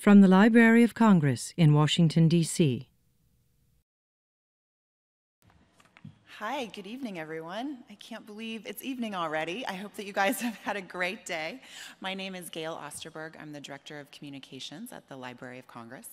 From the Library of Congress in Washington, D.C. Hi, good evening, everyone. I can't believe it's evening already. I hope that you guys have had a great day. My name is Gayle Osterberg. I'm the Director of Communications at the Library of Congress.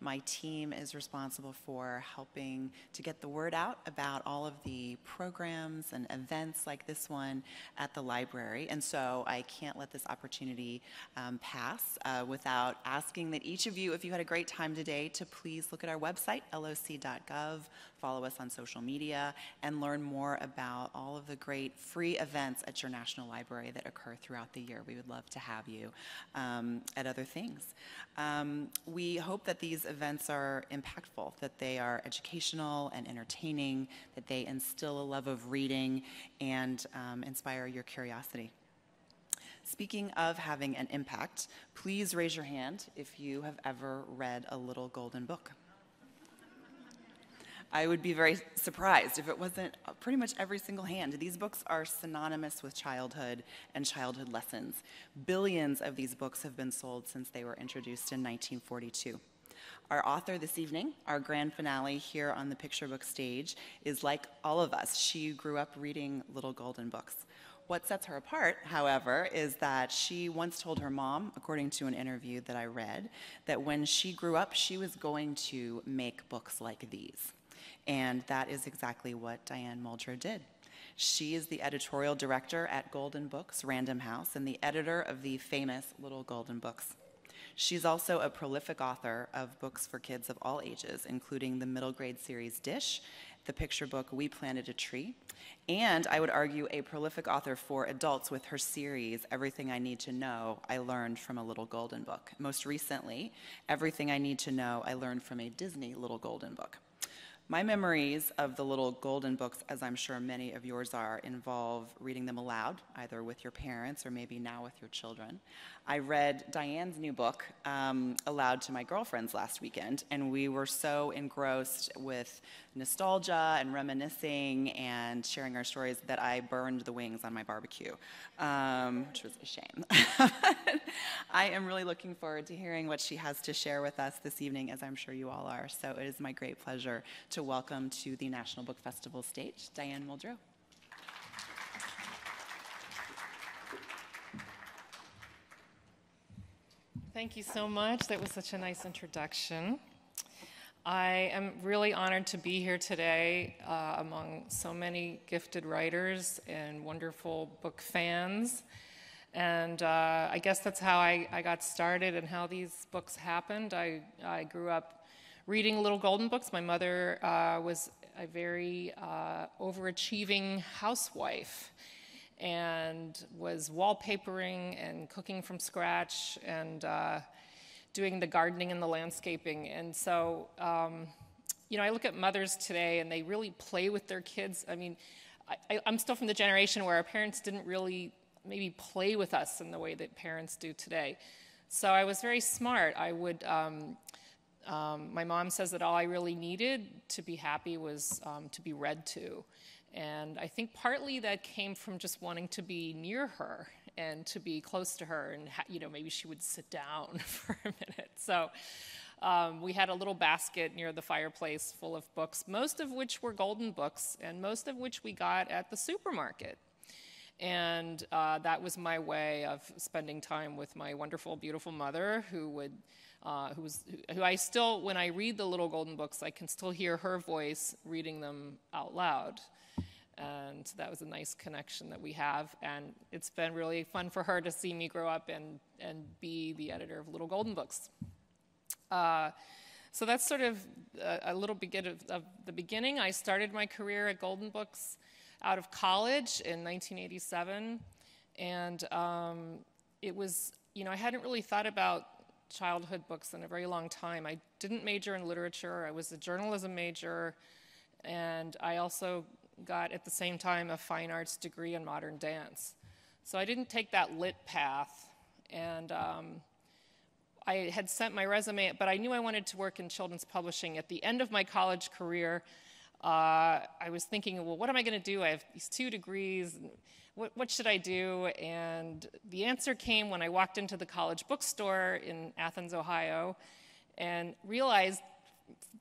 My team is responsible for helping to get the word out about all of the programs and events like this one at the library. And so I can't let this opportunity um, pass uh, without asking that each of you, if you had a great time today, to please look at our website, loc.gov, follow us on social media, and learn more about all of the great free events at your National Library that occur throughout the year. We would love to have you um, at other things. Um, we hope that these events are impactful, that they are educational and entertaining, that they instill a love of reading and um, inspire your curiosity. Speaking of having an impact, please raise your hand if you have ever read a little golden book. I would be very surprised if it wasn't pretty much every single hand. These books are synonymous with childhood and childhood lessons. Billions of these books have been sold since they were introduced in 1942. Our author this evening, our grand finale here on the picture book stage, is like all of us. She grew up reading little golden books. What sets her apart, however, is that she once told her mom, according to an interview that I read, that when she grew up, she was going to make books like these. And that is exactly what Diane Muldrow did. She is the editorial director at Golden Books, Random House, and the editor of the famous Little Golden Books. She's also a prolific author of books for kids of all ages, including the middle grade series Dish, the picture book We Planted a Tree, and I would argue a prolific author for adults with her series Everything I Need to Know I Learned from a Little Golden Book. Most recently, Everything I Need to Know I Learned from a Disney Little Golden Book. My memories of the little golden books, as I'm sure many of yours are, involve reading them aloud, either with your parents or maybe now with your children. I read Diane's new book um, aloud to my girlfriends last weekend, and we were so engrossed with nostalgia and reminiscing and sharing our stories that I burned the wings on my barbecue, um, which was a shame. I am really looking forward to hearing what she has to share with us this evening, as I'm sure you all are. So it is my great pleasure to welcome to the National Book Festival stage Diane Muldrow. Thank you so much. That was such a nice introduction. I am really honored to be here today uh, among so many gifted writers and wonderful book fans. And uh, I guess that's how I, I, got started and how these books happened. I, I grew up reading little golden books. My mother uh, was a very uh, overachieving housewife and was wallpapering and cooking from scratch and uh, doing the gardening and the landscaping. And so, um, you know, I look at mothers today and they really play with their kids. I mean, I, am still from the generation where our parents didn't really maybe play with us in the way that parents do today. So I was very smart. I would, um, um, my mom says that all I really needed to be happy was um, to be read to. And I think partly that came from just wanting to be near her and to be close to her, and you know maybe she would sit down for a minute. So um, we had a little basket near the fireplace full of books, most of which were golden books, and most of which we got at the supermarket. And uh, that was my way of spending time with my wonderful, beautiful mother, who would, uh, who was, who I still, when I read the little golden books, I can still hear her voice reading them out loud. And that was a nice connection that we have. And it's been really fun for her to see me grow up and, and be the editor of Little Golden Books. Uh, so that's sort of a, a little bit of, of, the beginning. I started my career at Golden Books out of college in 1987. And um, it was, you know, I hadn't really thought about childhood books in a very long time. I didn't major in literature, I was a journalism major, and I also got at the same time a fine arts degree in modern dance. So I didn't take that lit path. And um, I had sent my resume, but I knew I wanted to work in children's publishing. At the end of my college career, uh, I was thinking, well, what am I going to do? I have these two degrees. What, what, should I do? And the answer came when I walked into the college bookstore in Athens, Ohio, and realized,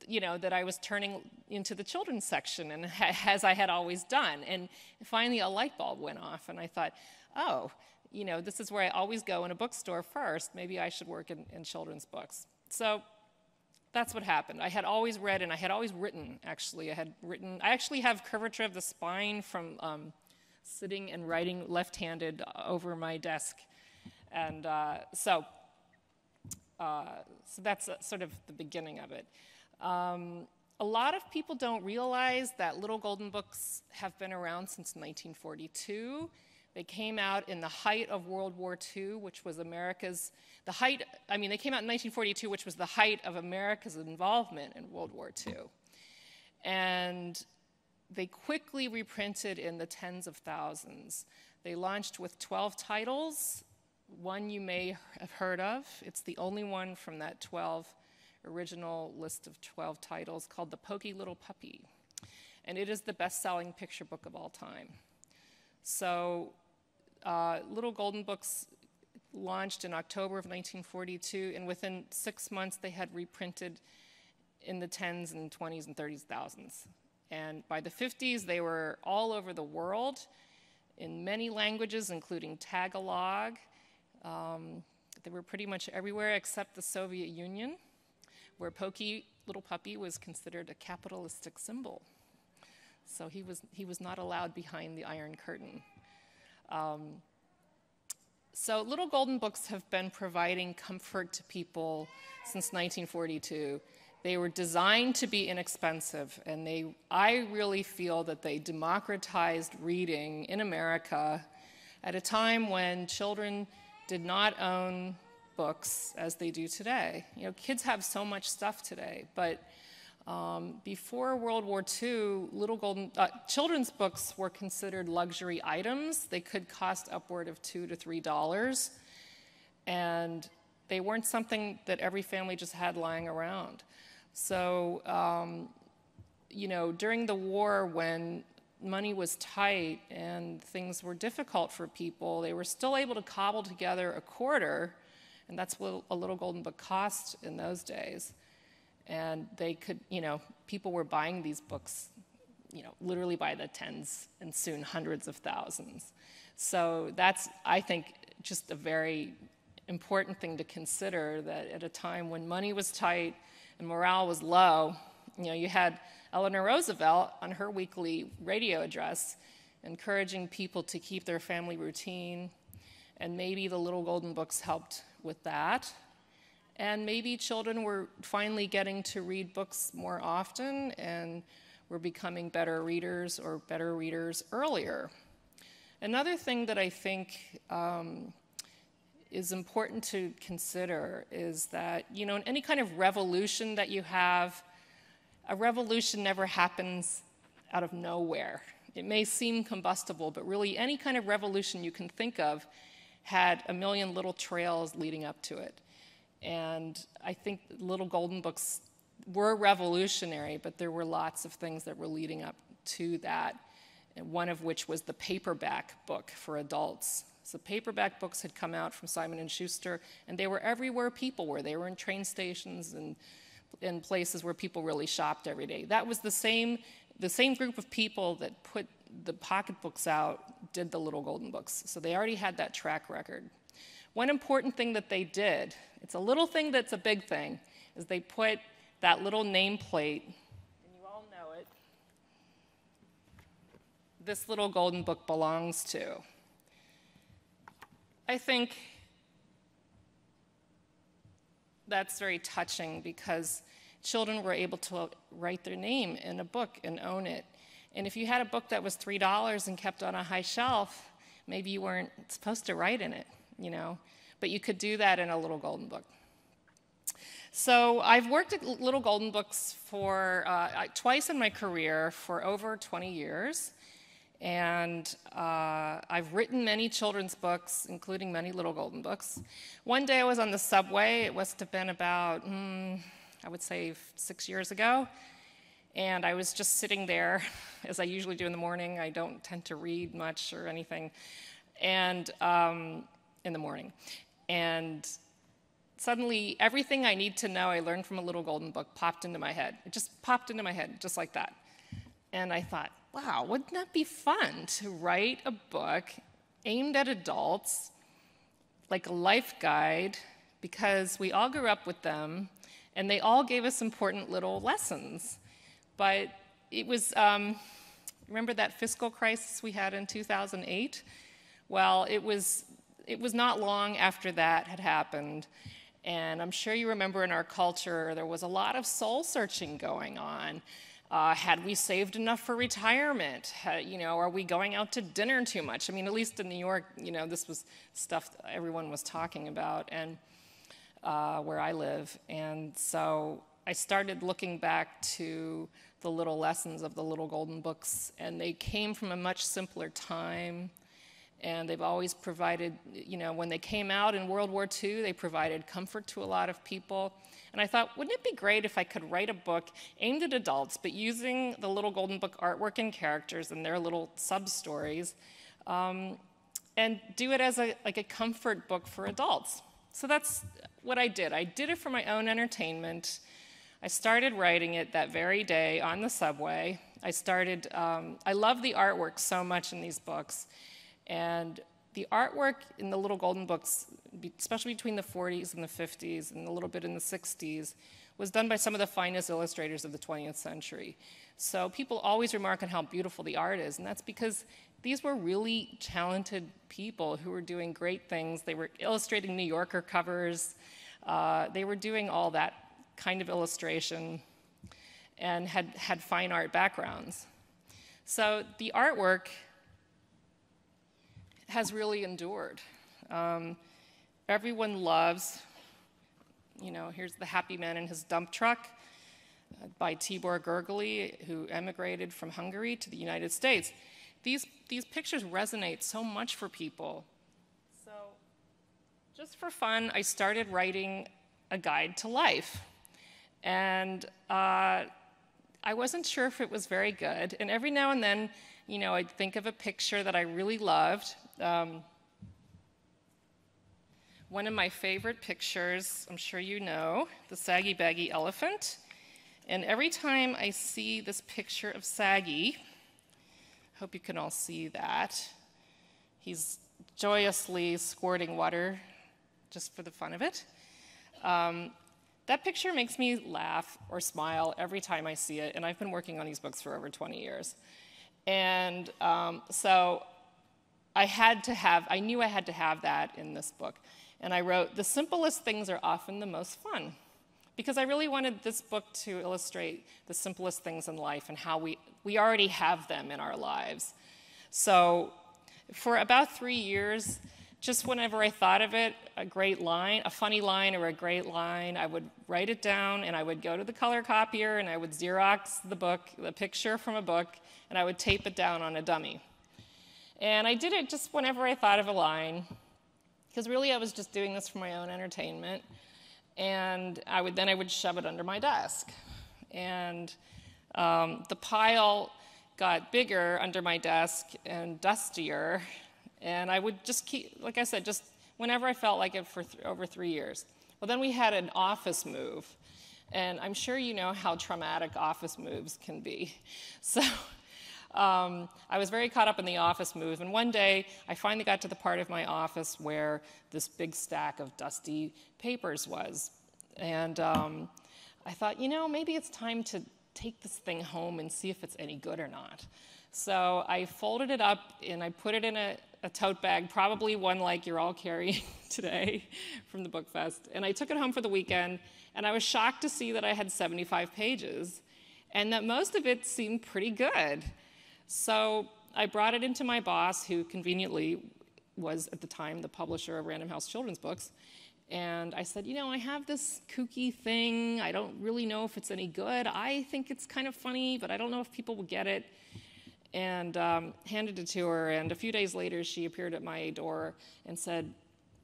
you know, that I was turning into the children's section, and as I had always done. And finally, a light bulb went off, and I thought, oh, you know, this is where I always go in a bookstore first. Maybe I should work in, in children's books. So that's what happened. I had always read and I had always written, actually. I had written, I actually have curvature of the spine from um, sitting and writing left handed over my desk. And uh, so, uh, so that's uh, sort of the beginning of it. Um, a lot of people don't realize that Little Golden Books have been around since 1942. They came out in the height of World War II, which was America's, the height, I mean, they came out in 1942, which was the height of America's involvement in World War II. And they quickly reprinted in the tens of thousands. They launched with 12 titles. One you may have heard of. It's the only one from that 12 original list of 12 titles called The Poky Little Puppy. And it is the best selling picture book of all time. So uh, Little Golden Books launched in October of 1942, and within six months they had reprinted in the tens and 20s and 30s thousands. And by the 50s, they were all over the world in many languages, including Tagalog. Um, they were pretty much everywhere except the Soviet Union, where Poky, Little Puppy was considered a capitalistic symbol. So he was, he was not allowed behind the Iron Curtain. Um, so Little Golden Books have been providing comfort to people since 1942. They were designed to be inexpensive, and they, I really feel that they democratized reading in America at a time when children did not own books as they do today. You know, kids have so much stuff today, but um, before World War II, little golden uh, children's books were considered luxury items. They could cost upward of two to three dollars, and they weren't something that every family just had lying around. So, um, you know, during the war, when money was tight and things were difficult for people, they were still able to cobble together a quarter, and that's what a little golden book cost in those days and they could, you know, people were buying these books, you know, literally by the tens and soon hundreds of thousands. So that's, I think, just a very important thing to consider that at a time when money was tight and morale was low, you know, you had Eleanor Roosevelt on her weekly radio address encouraging people to keep their family routine, and maybe the Little Golden Books helped with that. And maybe children were finally getting to read books more often and were becoming better readers or better readers earlier. Another thing that I think um, is important to consider is that, you know, in any kind of revolution that you have, a revolution never happens out of nowhere. It may seem combustible, but really any kind of revolution you can think of had a million little trails leading up to it. And I think Little Golden Books were revolutionary, but there were lots of things that were leading up to that, and one of which was the paperback book for adults. So paperback books had come out from Simon and Schuster, and they were everywhere people were. They were in train stations and in places where people really shopped every day. That was the same, the same group of people that put the pocketbooks out did the Little Golden Books. So they already had that track record. One important thing that they did, it's a little thing that's a big thing, is they put that little nameplate, and you all know it, this little golden book belongs to. I think that's very touching because children were able to write their name in a book and own it. And if you had a book that was $3 and kept on a high shelf, maybe you weren't supposed to write in it you know, but you could do that in a little golden book. So I've worked at Little Golden Books for uh, twice in my career for over 20 years, and uh, I've written many children's books, including many Little Golden Books. One day I was on the subway. It must have been about, mm, I would say, six years ago, And I was just sitting there, as I usually do in the morning. I don't tend to read much or anything, and um, in the morning. And suddenly, everything I need to know I learned from a little golden book popped into my head. It just popped into my head, just like that. And I thought, wow, wouldn't that be fun to write a book aimed at adults, like a life guide, because we all grew up with them and they all gave us important little lessons. But it was, um, remember that fiscal crisis we had in 2008? Well, it was, it was not long after that had happened. And I'm sure you remember in our culture, there was a lot of soul searching going on. Uh, had we saved enough for retirement? Had, you know, are we going out to dinner too much? I mean, at least in New York, you know, this was stuff everyone was talking about, and uh, where I live. And so I started looking back to the little lessons of the little golden books, and they came from a much simpler time. And they've always provided, you know, when they came out in World War II, they provided comfort to a lot of people. And I thought, wouldn't it be great if I could write a book aimed at adults, but using the little golden book artwork and characters and their little sub stories, um, and do it as a, like a comfort book for adults. So that's what I did. I did it for my own entertainment. I started writing it that very day on the subway. I started, um, I love the artwork so much in these books. And the artwork in the Little Golden Books, especially between the 40s and the 50s and a little bit in the 60s, was done by some of the finest illustrators of the 20th century. So people always remark on how beautiful the art is, and that's because these were really talented people who were doing great things. They were illustrating New Yorker covers, uh, they were doing all that kind of illustration and had, had fine art backgrounds. So the artwork has really endured. Um, everyone loves, you know, here's the happy man in his dump truck uh, by Tibor Gergely, who emigrated from Hungary to the United States. These, these pictures resonate so much for people. So, just for fun, I started writing a guide to life. And uh, I wasn't sure if it was very good. And every now and then, you know, I'd think of a picture that I really loved. Um, one of my favorite pictures, I'm sure you know, the Saggy Baggy Elephant. And every time I see this picture of Saggy, I hope you can all see that. He's joyously squirting water just for the fun of it. Um, that picture makes me laugh or smile every time I see it, and I've been working on these books for over 20 years. And um, so I had to have, I knew I had to have that in this book. And I wrote, the simplest things are often the most fun. Because I really wanted this book to illustrate the simplest things in life and how we, we already have them in our lives. So for about three years, just whenever I thought of it, a great line, a funny line or a great line, I would write it down and I would go to the color copier and I would Xerox the book, the picture from a book, and I would tape it down on a dummy. And I did it just whenever I thought of a line, because really I was just doing this for my own entertainment. And I would then I would shove it under my desk. And um, the pile got bigger under my desk and dustier and I would just keep, like I said, just whenever I felt like it for th- over three years. Well, then we had an office move. And I'm sure you know how traumatic office moves can be. So um, I was very caught up in the office move. And one day I finally got to the part of my office where this big stack of dusty papers was. And um, I thought, you know, maybe it's time to take this thing home and see if it's any good or not. So I folded it up and I put it in a, a tote bag, probably one like you're all carrying today from the book fest. And I took it home for the weekend, and I was shocked to see that I had 75 pages and that most of it seemed pretty good. So I brought it into my boss, who conveniently was at the time the publisher of Random House Children's Books. And I said, You know, I have this kooky thing. I don't really know if it's any good. I think it's kind of funny, but I don't know if people will get it and um, handed it to her. And a few days later, she appeared at my door and said,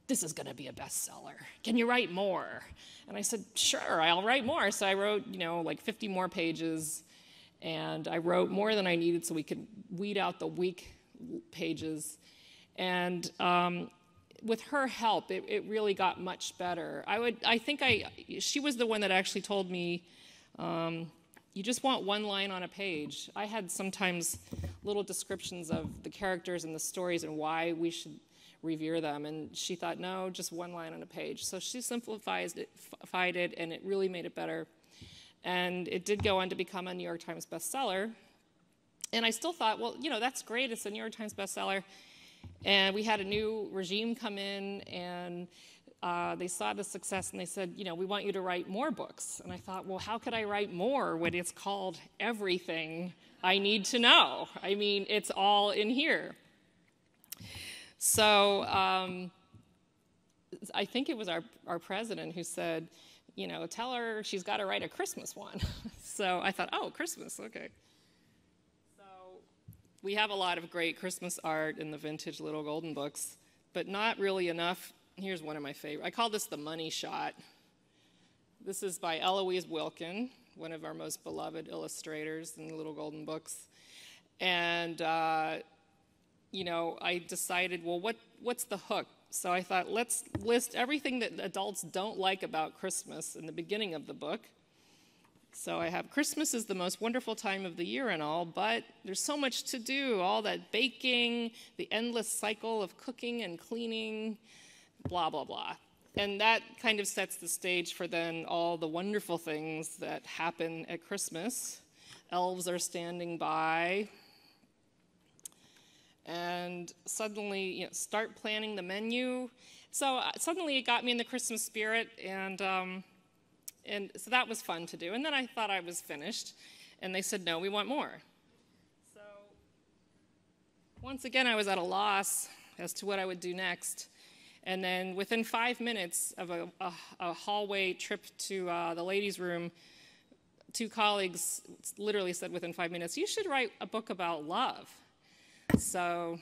This is going to be a bestseller. Can you write more? And I said, Sure, I'll write more. So I wrote, you know, like 50 more pages. And I wrote more than I needed so we could weed out the weak pages. And um, with her help, it, it, really got much better. I would, I think I, she was the one that actually told me, um, you just want one line on a page. I had sometimes little descriptions of the characters and the stories and why we should revere them. And she thought, no, just one line on a page. So she simplified it, it, and it really made it better. And it did go on to become a New York Times bestseller. And I still thought, well, you know, that's great. It's a New York Times bestseller. And we had a new regime come in, and uh, they saw the success and they said, you know, we want you to write more books. And I thought, well, how could I write more when it's called Everything I Need to Know? I mean, it's all in here. So um, I think it was our, our president who said, you know, tell her she's got to write a Christmas one. so I thought, oh, Christmas, okay. So we have a lot of great Christmas art in the vintage Little Golden books, but not really enough. Here's one of my favorite. I call this the money shot. This is by Eloise Wilkin, one of our most beloved illustrators in the Little Golden books. And uh, you know, I decided, well, what, what's the hook? So I thought, let's list everything that adults don't like about Christmas in the beginning of the book. So I have Christmas is the most wonderful time of the year and all, but there's so much to do all that baking, the endless cycle of cooking and cleaning, blah, blah, blah. And that kind of sets the stage for then all the wonderful things that happen at Christmas. Elves are standing by, and suddenly you know, start planning the menu. So uh, suddenly it got me in the Christmas spirit, and um, and so that was fun to do. And then I thought I was finished, and they said, no, we want more. So once again, I was at a loss as to what I would do next. And then within five minutes of a, a, a hallway trip to uh, the ladies' room, two colleagues literally said within five minutes, you should write a book about love. So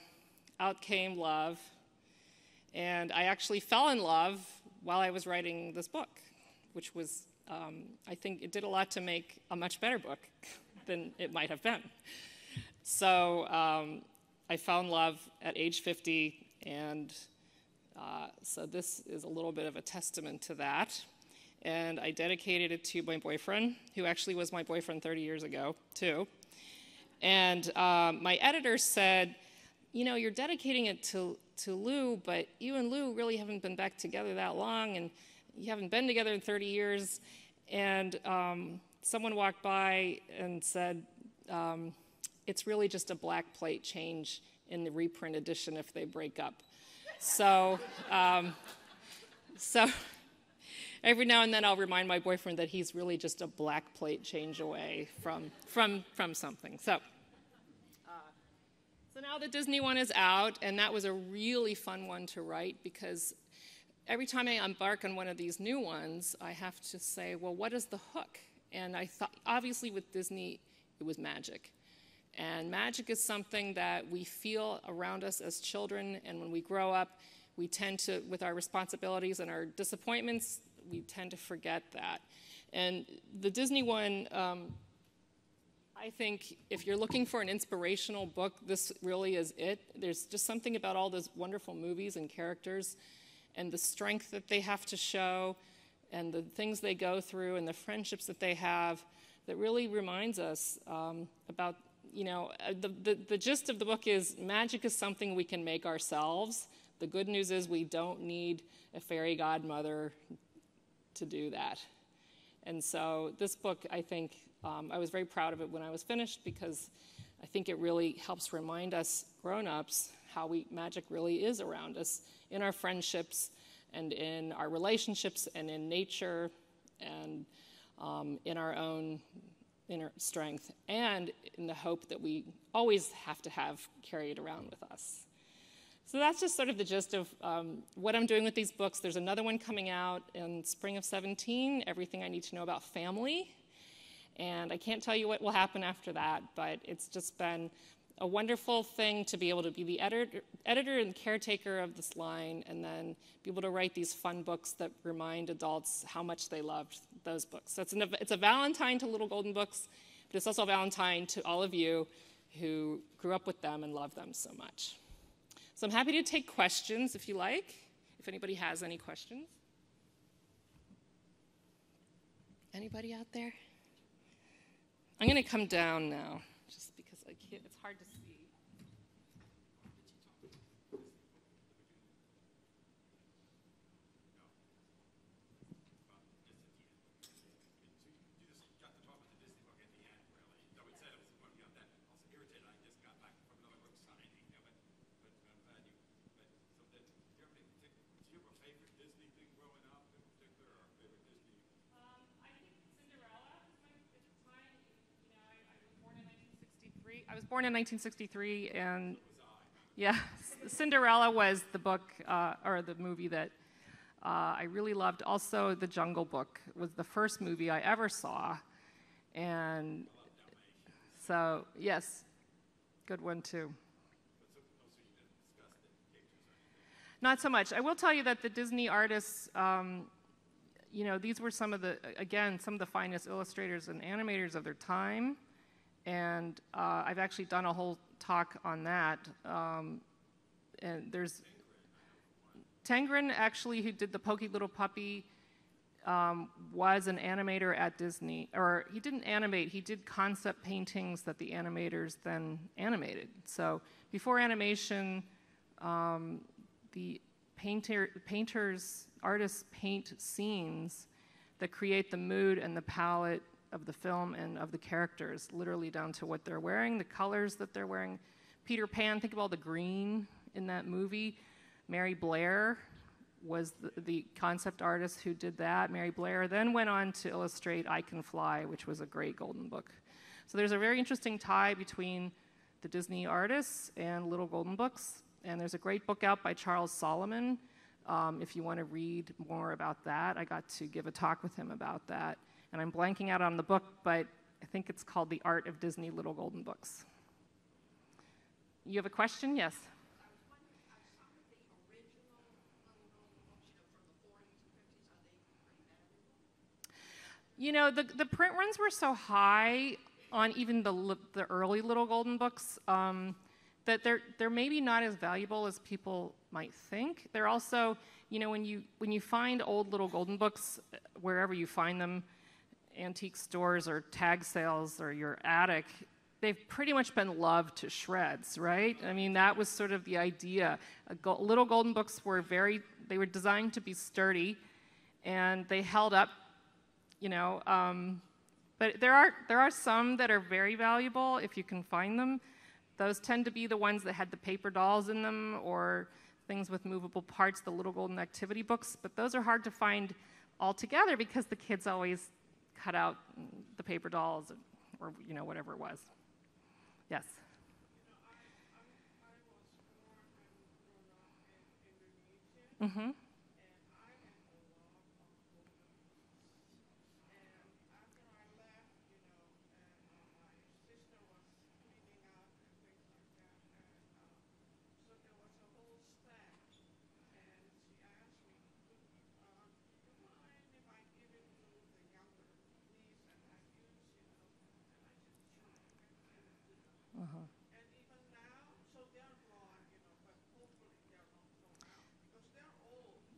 out came love. And I actually fell in love while I was writing this book, which was, um, I think it did a lot to make a much better book than it might have been. So um, I in love at age 50, and uh, so this is a little bit of a testament to that. And I dedicated it to my boyfriend, who actually was my boyfriend 30 years ago, too. And um, my editor said, you know, you're dedicating it to, to Lou, but you and Lou really haven't been back together that long, and you haven't been together in 30 years. And um, someone walked by and said, um, it's really just a black plate change in the reprint edition if they break up. So, um, so every now and then I'll remind my boyfriend that he's really just a black plate change away from, from, from something. So, uh, so now the Disney one is out, and that was a really fun one to write because every time I embark on one of these new ones, I have to say, well, what is the hook? And I thought, obviously, with Disney, it was magic. And magic is something that we feel around us as children, and when we grow up, we tend to, with our responsibilities and our disappointments, we tend to forget that. And the Disney one, um, I think if you're looking for an inspirational book, this really is it. There's just something about all those wonderful movies and characters and the strength that they have to show and the things they go through and the friendships that they have that really reminds us um, about, you know, uh, the, the, the gist of the book is magic is something we can make ourselves. The good news is we don't need a fairy godmother to do that. And so this book, I think, um, I was very proud of it when I was finished because I think it really helps remind us grown-ups how we magic really is around us in our friendships and in our relationships and in nature and um, in our own inner strength and in the hope that we always have to have carried around with us. So that's just sort of the gist of um, what I'm doing with these books. There's another one coming out in spring of 17, Everything I Need to Know About Family. And I can't tell you what will happen after that, but it's just been a wonderful thing to be able to be the editor, editor and caretaker of this line and then be able to write these fun books that remind adults how much they loved those books. So it's, an, it's a Valentine to Little Golden Books, but it's also a Valentine to all of you who grew up with them and love them so much. So I'm happy to take questions if you like, if anybody has any questions. Anybody out there? I'm going to come down now, just because I can't, it's hard to born in 1963, and yeah, Cinderella was the book uh, or the movie that uh, I really loved. Also, The Jungle Book was the first movie I ever saw, and so yes, good one too. Not so much. I will tell you that the Disney artists, um, you know, these were some of the, again, some of the finest illustrators and animators of their time. And uh, I've actually done a whole talk on that. Um, and there's Tenggren, actually, who did the Poky Little Puppy, um, was an animator at Disney. Or he didn't animate, he did concept paintings that the animators then animated. So before animation, um, the painter, painters, artists paint scenes that create the mood and the palette of the film and of the characters, literally down to what they're wearing, the colors that they're wearing. Peter Pan, think of all the green in that movie. Mary Blair was the, the, concept artist who did that. Mary Blair then went on to illustrate I Can Fly, which was a great golden book. So there's a very interesting tie between the Disney artists and Little Golden Books. And there's a great book out by Charles Solomon. Um, if you want to read more about that, I got to give a talk with him about that and I'm blanking out on the book, but I think it's called The Art of Disney Little Golden Books. You have a question? Yes. You know, the, the print runs were so high on even the, the early Little Golden Books um, that they're, they're maybe not as valuable as people might think. They're also, you know, when you, when you find old Little Golden Books, wherever you find them, antique stores or tag sales or your attic, they've pretty much been loved to shreds, right? I mean, that was sort of the idea. Go- little golden books were very, they were designed to be sturdy and they held up, you know. Um, but there are, there are some that are very valuable if you can find them. Those tend to be the ones that had the paper dolls in them or things with movable parts, the little golden activity books. But those are hard to find altogether because the kids always cut out the paper dolls or, you know, whatever it was. Yes. Mm-hmm.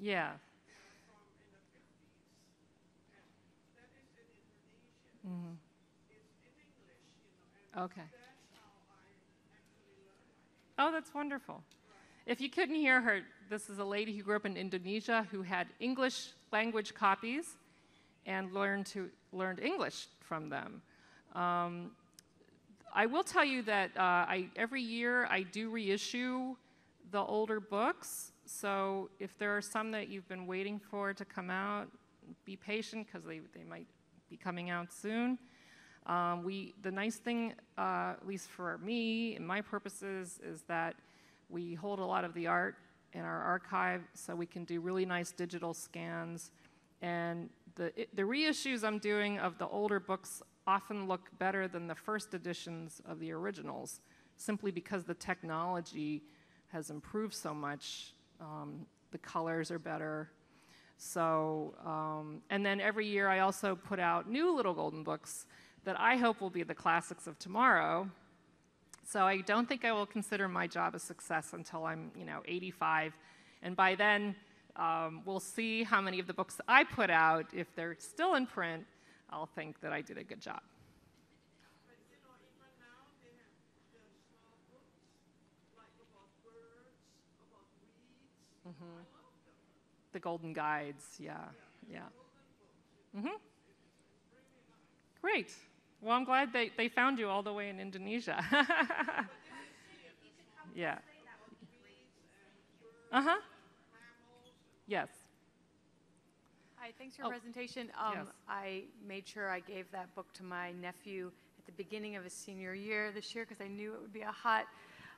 Yeah. Mm-hmm. Okay. Oh, that's wonderful. If you couldn't hear her, this is a lady who grew up in Indonesia who had English language copies and learned to learned English from them. Um, I will tell you that uh, I, every year I do reissue the older books so if there are some that you've been waiting for to come out, be patient because they, they might be coming out soon. Um, we, the nice thing, uh, at least for me and my purposes, is that we hold a lot of the art in our archive so we can do really nice digital scans. And the, it, the reissues I'm doing of the older books often look better than the first editions of the originals, simply because the technology has improved so much um, the colors are better. So, um, and then every year I also put out new little golden books that I hope will be the classics of tomorrow. So I don't think I will consider my job a success until I'm, you know, 85. And by then, um, we'll see how many of the books I put out, if they're still in print, I'll think that I did a good job. The golden guides, yeah, yeah. Mm-hmm. Great. Well, I'm glad they, they found you all the way in Indonesia. yeah. Uh huh. Yes. Hi, thanks for your Oh, presentation. Um, yes. I made sure I gave that book to my nephew at the beginning of his senior year this year because I knew it would be a hot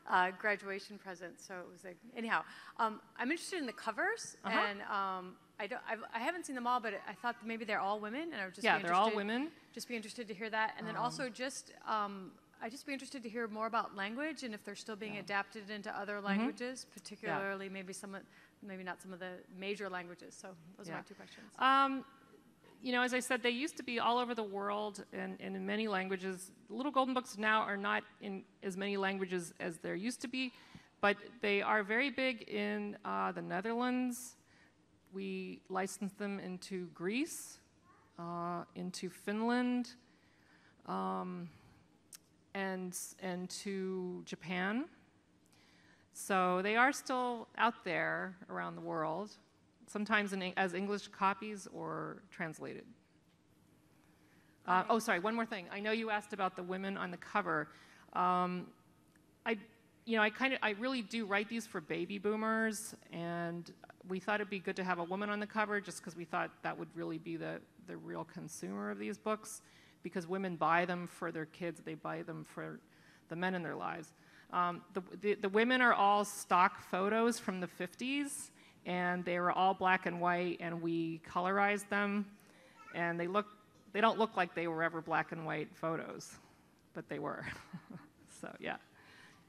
uh, graduation present. So it was like, anyhow, um, I'm interested in the covers, Uh-huh. and um, I don't, I've, I haven't seen them all, but I thought maybe they're all women, and I would just Yeah, be they're all women. Just be interested to hear that, and then also just. Um, I'd just be interested to hear more about language and if they're still being adapted into other Mm-hmm. languages, particularly maybe some, of- maybe not some of the major languages. So those are my two questions. You know, as I said, they used to be all over the world and, and in many languages. Little Golden Books now are not in as many languages as there used to be, but they are very big in uh, the Netherlands. We licensed them into Greece, uh, into Finland, um, and, and to Japan. So they are still out there around the world, sometimes in, as English copies or translated. Uh, oh, sorry, one more thing. I know you asked about the women on the cover. Um, I, you know, I kind of, I really do write these for baby boomers, and we thought it'd be good to have a woman on the cover, just because we thought that would really be the the real consumer of these books, because women buy them for their kids, they buy them for the men in their lives. Um, the, the, the women are all stock photos from the 50s, and they were all black and white, and we colorized them, and they look, they don't look like they were ever black and white photos, but they were. so yeah.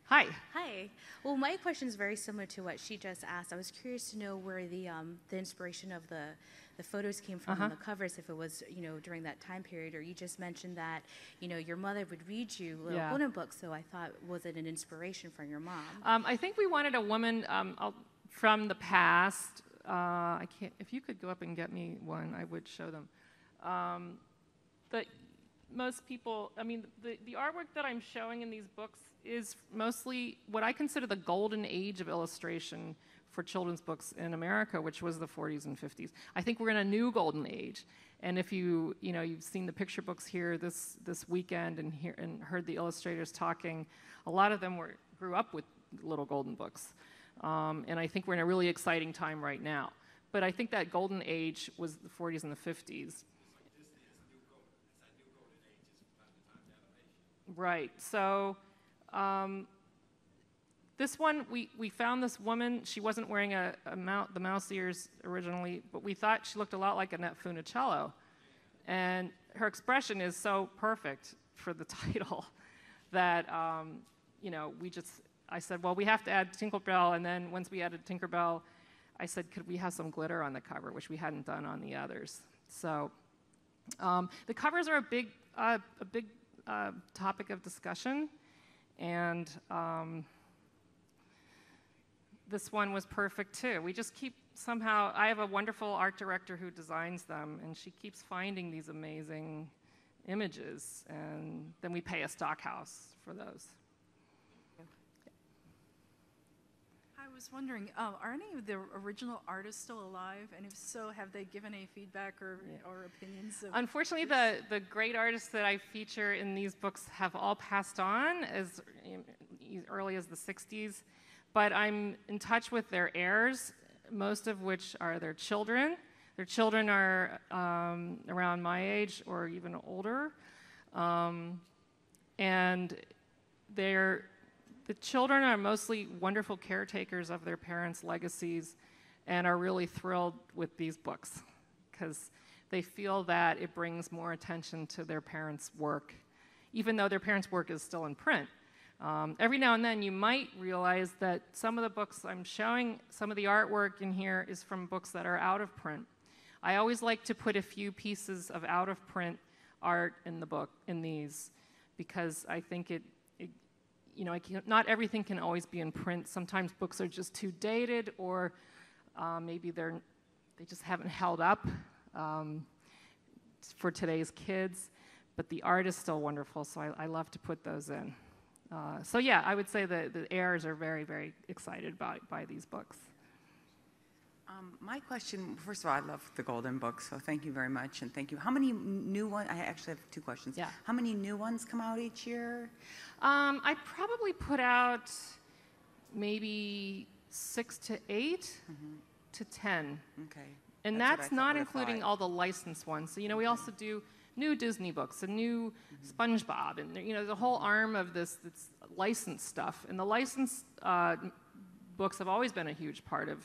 Hi. Hi. Well, my question is very similar to what she just asked. I was curious to know where the um, the inspiration of the the photos came from Uh-huh. on the covers. If it was you know during that time period, or you just mentioned that you know your mother would read you little Yeah. golden books. So I thought, was it an inspiration from your mom? Um, I think we wanted a woman um, I'll- from the past. Uh, I can't. If you could go up and get me one, I would show them. Um, but most people, I mean, the, the artwork that I'm showing in these books is mostly what I consider the golden age of illustration for children's books in America, which was the 40s and 50s. I think we're in a new golden age. And if you, you know, you've seen the picture books here this, this weekend and, hear, and heard the illustrators talking, a lot of them were, grew up with little golden books. Um, and I think we're in a really exciting time right now. But I think that golden age was the 40s and the 50s. Right. So um, this one, we, we found this woman. She wasn't wearing a, a mou- the mouse ears originally, but we thought she looked a lot like Annette Funicello. And her expression is so perfect for the title that, um, you know, we just, I said, well, we have to add Tinkerbell. And then once we added Tinkerbell, I said, could we have some glitter on the cover, which we hadn't done on the others. So um, the covers are a big, uh, a big uh, topic of discussion, and um, this one was perfect too. We just keep somehow. I have a wonderful art director who designs them, and she keeps finding these amazing images, and then we pay a stock house for those. Was wondering, uh, are any of the original artists still alive? And if so, have they given any feedback or, or opinions? Of Unfortunately, the, the great artists that I feature in these books have all passed on as early as the 60s, but I'm in touch with their heirs, most of which are their children. Their children are um, around my age or even older. Um, and they're, the children are mostly wonderful caretakers of their parents' legacies and are really thrilled with these books because they feel that it brings more attention to their parents' work, even though their parents' work is still in print. Um, every now and then, you might realize that some of the books I'm showing, some of the artwork in here is from books that are out of print. I always like to put a few pieces of out of print art in the book in these because I think it, it you know, not everything can always be in print. Sometimes books are just too dated, or uh, maybe they're they just haven't held up um, for today's kids. But the art is still wonderful, so I, I love to put those in. Uh, so yeah, I would say that the heirs are very, very excited by, by these books. Um, my question, first of all, I love the Golden Book, so thank you very much, and thank you. How many new ones? I actually have two questions. Yeah. How many new ones come out each year? Um, I probably put out maybe six to 8 to ten, Okay. and Mm-hmm. That's that's not including all the licensed ones. So you know, we also do new Disney books, a new Mm-hmm. SpongeBob, and you know, there's a whole arm of this that's licensed stuff. And the licensed uh, books have always been a huge part of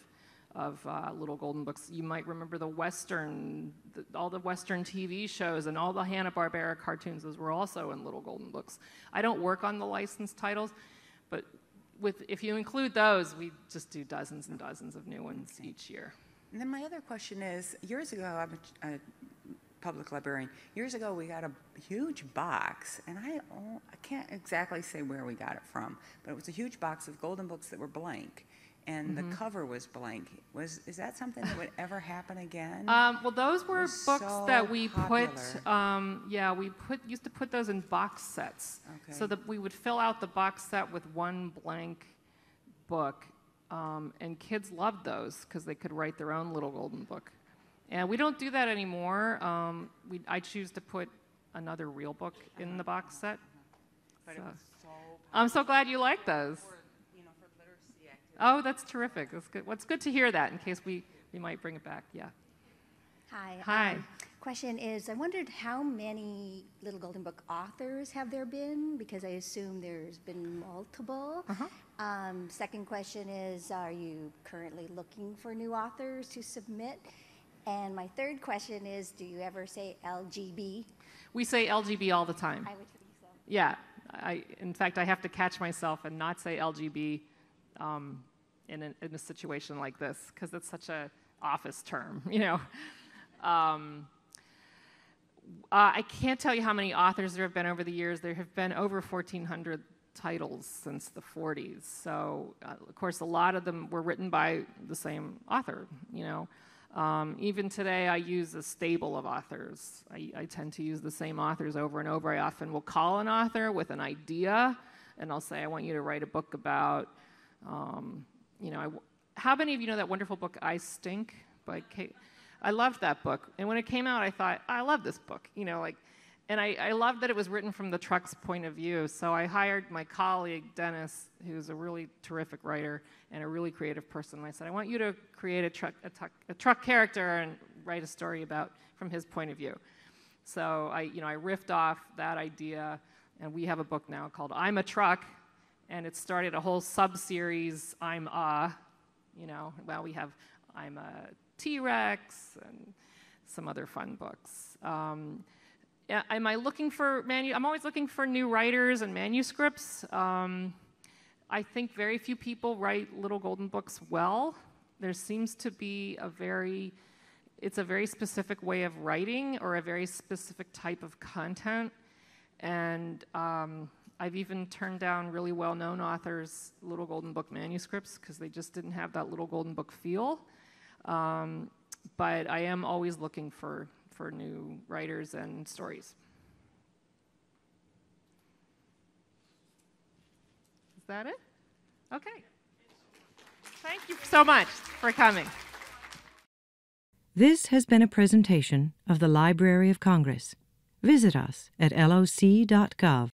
of uh, Little Golden Books. You might remember the Western, the, all the Western TV shows and all the Hanna Barbera cartoons. Those were also in Little Golden Books. I don't work on the licensed titles, but with if you include those, we just do dozens and dozens of new ones each year. And then my other question is, years ago, I'm a, a public librarian. Years ago, we got a huge box, and I, oh, I can't exactly say where we got it from, but it was a huge box of golden books that were blank, and Mm-hmm. the cover was blank. Was is that something that would ever happen again? Um, well, those were books so that we popular. put. Um, yeah, we put used to put those in box sets, so that we would fill out the box set with one blank book, um, and kids loved those because they could write their own little golden book. And we don't do that anymore. Um, we, I choose to put another real book in the box set. So- I'm so glad you like those. Oh, that's terrific. That's good. What's good to hear that in case we, we might bring it back. Yeah. Hi. Hi. um, Question is, I wondered how many Little Golden Book authors have there been? Because I assume there's been multiple. Uh-huh. Um, Second question is, are you currently looking for new authors to submit? And my third question is, do you ever say LGB? We say LGB all the time. I would think so. Yeah. I, in fact, I have to catch myself and not say LGB um, in, a, in a situation like this because it's such an office term, you know. Um, uh, I can't tell you how many authors there have been over the years. There have been over 1,400 titles since the 40s. So, uh, of course, a lot of them were written by the same author, you know. Um, even today, I use a stable of authors. I, I tend to use the same authors over and over. I often will call an author with an idea, and I'll say, I want you to write a book about, um, you know, how many of you know that wonderful book, I Stink by Kate? I loved that book. And when it came out, I thought, I love this book, you know, like, and I, I loved that it was written from the truck's point of view. So I hired my colleague, Dennis, who's a really terrific writer and a really creative person. And I said, I want you to create a truck, a, tuck, a truck character and write a story about from his point of view. So I, you know, I riffed off that idea, and we have a book now called I'm a Truck, and it started a whole sub-series, I'm a, you know, well, we have I'm a T-Rex and some other fun books. Um, am I looking for manu- I'm always looking for new writers and manuscripts. Um, I think very few people write little golden books well. There seems to be a very it's a very specific way of writing or a very specific type of content. And um, I've even turned down really well known authors' Little Golden Book manuscripts because they just didn't have that Little Golden Book feel. Um, but I am always looking for, for new writers and stories. Is that it? Okay. Thank you so much for coming. This has been a presentation of the Library of Congress. Visit us at loc.gov.